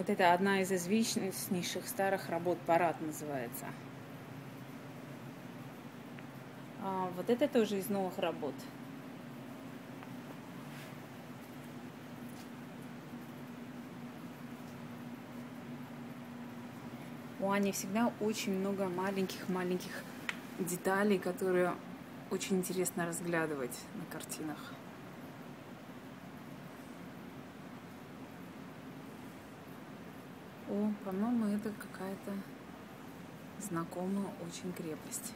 Вот это одна из известнейших старых работ, парад называется. А вот это тоже из новых работ. У Ани всегда очень много маленьких-маленьких деталей, которые очень интересно разглядывать на картинах. О, по-моему, это какая-то знакомая очень крепость.